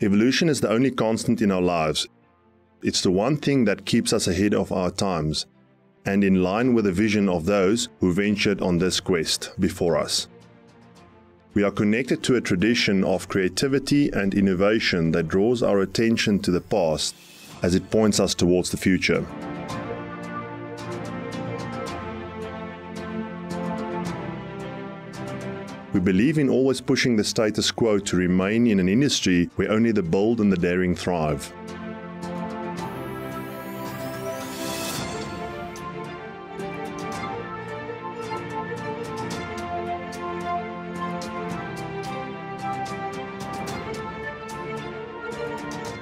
Evolution is the only constant in our lives. It's the one thing that keeps us ahead of our times and in line with the vision of those who ventured on this quest before us. We are connected to a tradition of creativity and innovation that draws our attention to the past as it points us towards the future. We believe in always pushing the status quo to remain in an industry where only the bold and the daring thrive.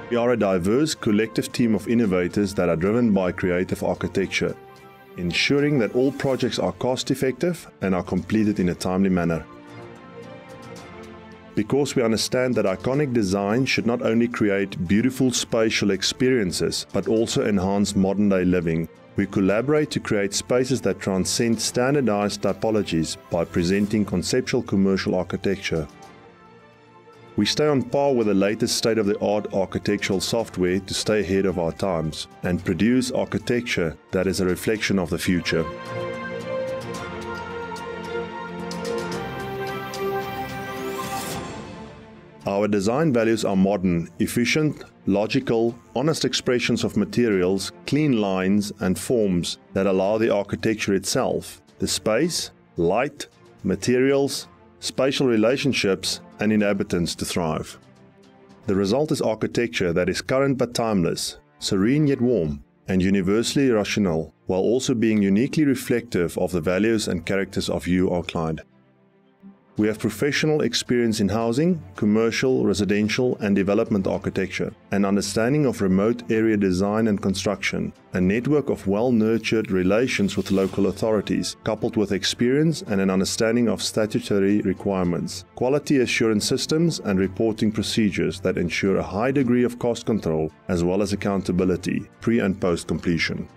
We are a diverse collective team of innovators that are driven by creative architecture, ensuring that all projects are cost effective and are completed in a timely manner. Because we understand that iconic design should not only create beautiful spatial experiences, but also enhance modern day living, we collaborate to create spaces that transcend standardized typologies by presenting conceptual commercial architecture. We stay on par with the latest state of the art architectural software to stay ahead of our times and produce architecture that is a reflection of the future. Our design values are modern, efficient, logical, honest expressions of materials, clean lines, and forms that allow the architecture itself, the space, light, materials, spatial relationships, and inhabitants to thrive. The result is architecture that is current but timeless, serene yet warm, and universally rational, while also being uniquely reflective of the values and characters of you, our client. We have professional experience in housing, commercial, residential, and development architecture, an understanding of remote area design and construction, a network of well nurtured relations with local authorities, coupled with experience and an understanding of statutory requirements, quality assurance systems, and reporting procedures that ensure a high degree of cost control as well as accountability pre and post completion.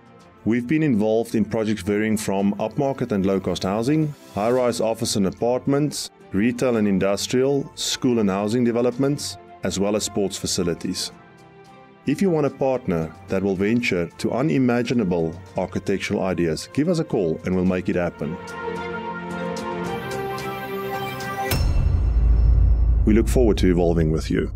We've been involved in projects varying from upmarket and low cost housing, high rise office and apartments, retail and industrial, school and housing developments, as well as sports facilities. If you want a partner that will venture to unimaginable architectural ideas, give us a call and we'll make it happen. We look forward to evolving with you.